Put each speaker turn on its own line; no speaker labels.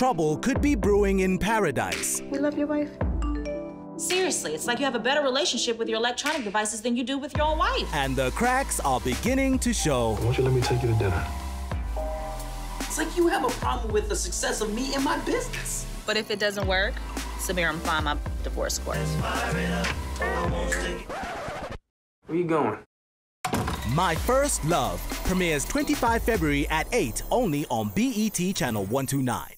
trouble could be brewing in paradise.
We love your wife.
Seriously, it's like you have a better relationship with your electronic devices than you do with your own wife.
And the cracks are beginning to show.
Why don't you let me take you to dinner?
It's like you have a problem with the success of me and my business.
But if it doesn't work, Samir, I'm filing my divorce court.
Where you going?
My First Love premieres 25 February at 8 only on BET Channel 129.